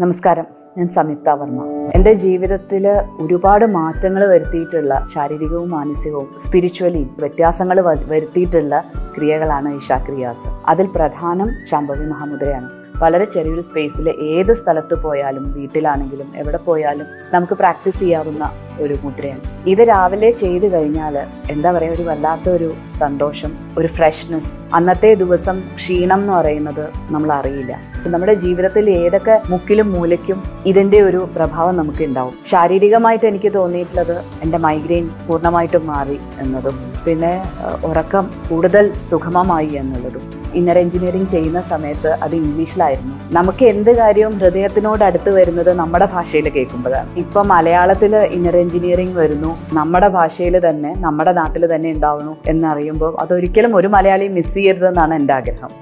നമസ്കാരം. ഞാൻ സംയുക്ത വർമ്മ. എന്റെ ജീവിതത്തിൽ ഒരുപാട് മാറ്റങ്ങൾ വരുത്തിയിട്ടുള്ള ശാരീരികവും മാനസികവും സ്പിരിച്വലി വ്യത്യാസങ്ങൾ വരുത്തിയിട്ടുള്ള ക്രിയകളാണ് ഈശാക്രിയാസ്. അതിൽ പ്രധാനം ശാംഭവി മഹാമുദ്രയാണ് വളരെ ചെറിയൊരു സ്പേസിൽ ഏത് സ്ഥലത്ത് പോയാലും വീട്ടിലാണെങ്കിലും എവിടെ പോയാലും നമുക്ക് പ്രാക്ടീസ് ചെയ്യാവുന്ന ഒരു മുദ്രയാണ്. ഇത് രാവിലെ ചെയ്തു കഴിഞ്ഞാൽ എന്താ പറയുക ഒരു വല്ലാത്ത ഒരു സന്തോഷം ഒരു ഫ്രഷ്നെസ് അന്നത്തെ ദിവസം ക്ഷീണം എന്ന് പറയുന്നത് നമ്മൾ അറിയില്ല. നമ്മുടെ ജീവിതത്തിൽ ഏതൊക്കെ മുക്കിലും മൂലയ്ക്കും ഇതിന്റെ ഒരു പ്രഭാവം നമുക്ക് ഉണ്ടാവും. ശാരീരികമായിട്ട് എനിക്ക് തോന്നിയിട്ടുള്ളത് എന്റെ മൈഗ്രെയിൻ പൂർണമായിട്ടും മാറി എന്നതും പിന്നെ ഉറക്കം കൂടുതൽ സുഗമമായി എന്നുള്ളതും. ഇന്നർ എഞ്ചിനീയറിംഗ് ചെയ്യുന്ന സമയത്ത് അത് ഇംഗ്ലീഷിലായിരുന്നു. നമുക്ക് എന്ത് കാര്യവും ഹൃദയത്തിനോട് അടുത്ത് വരുന്നത് നമ്മുടെ ഭാഷയിൽ കേൾക്കുമ്പോഴാണ്. ഇപ്പം മലയാളത്തിൽ ഇന്നർ എഞ്ചിനീയറിംഗ് വരുന്നു. നമ്മുടെ ഭാഷയിൽ തന്നെ നമ്മുടെ നാട്ടിൽ തന്നെ ഉണ്ടാവുന്നു എന്നറിയുമ്പോൾ അതൊരിക്കലും ഒരു മലയാളി മിസ് ചെയ്യരുതെന്നാണ് എന്റെ ആഗ്രഹം.